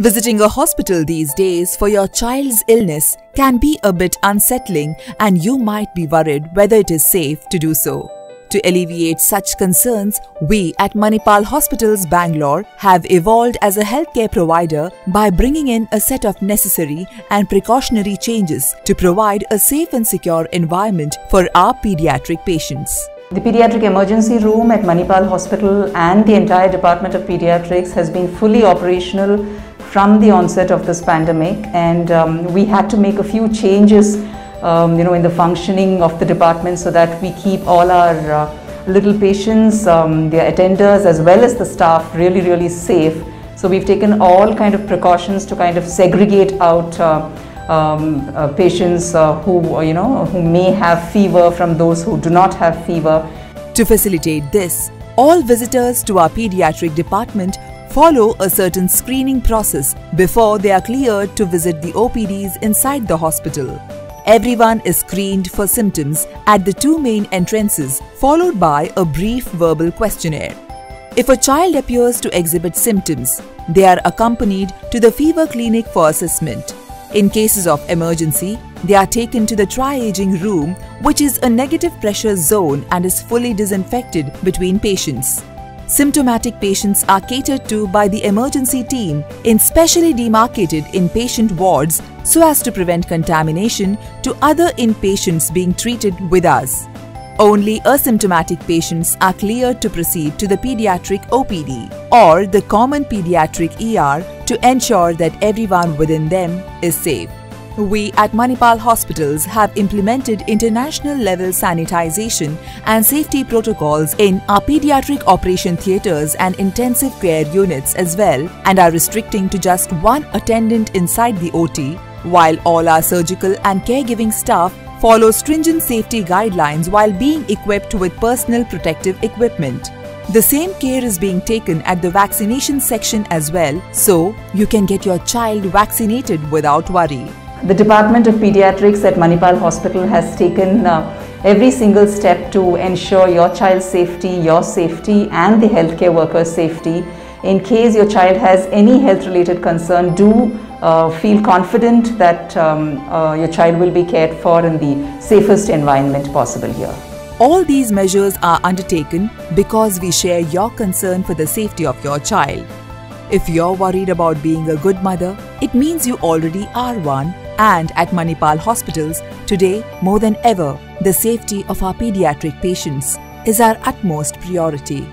Visiting a hospital these days for your child's illness can be a bit unsettling and you might be worried whether it is safe to do so. To alleviate such concerns, we at Manipal Hospitals Bangalore have evolved as a healthcare provider by bringing in a set of necessary and precautionary changes to provide a safe and secure environment for our pediatric patients. The pediatric emergency room at Manipal Hospital and the entire Department of Pediatrics has been fully operational from the onset of this pandemic and um, we had to make a few changes um, you know in the functioning of the department so that we keep all our uh, little patients um, their attenders as well as the staff really really safe. So we've taken all kind of precautions to kind of segregate out uh, um, uh, patients uh, who you know who may have fever from those who do not have fever. To facilitate this all visitors to our pediatric department follow a certain screening process before they are cleared to visit the OPDs inside the hospital. Everyone is screened for symptoms at the two main entrances followed by a brief verbal questionnaire. If a child appears to exhibit symptoms, they are accompanied to the fever clinic for assessment. In cases of emergency, they are taken to the triaging room which is a negative pressure zone and is fully disinfected between patients. Symptomatic patients are catered to by the emergency team in specially demarcated inpatient wards so as to prevent contamination to other inpatients being treated with us. Only asymptomatic patients are cleared to proceed to the pediatric OPD or the common pediatric ER to ensure that everyone within them is safe. We at Manipal Hospitals have implemented international level sanitization and safety protocols in our pediatric operation theatres and intensive care units as well and are restricting to just one attendant inside the OT while all our surgical and caregiving staff follow stringent safety guidelines while being equipped with personal protective equipment. The same care is being taken at the vaccination section as well, so you can get your child vaccinated without worry. The Department of Pediatrics at Manipal Hospital has taken uh, every single step to ensure your child's safety, your safety and the healthcare workers' safety. In case your child has any health related concern, do uh, feel confident that um, uh, your child will be cared for in the safest environment possible here. All these measures are undertaken because we share your concern for the safety of your child. If you're worried about being a good mother, it means you already are one and at Manipal hospitals, today more than ever, the safety of our pediatric patients is our utmost priority.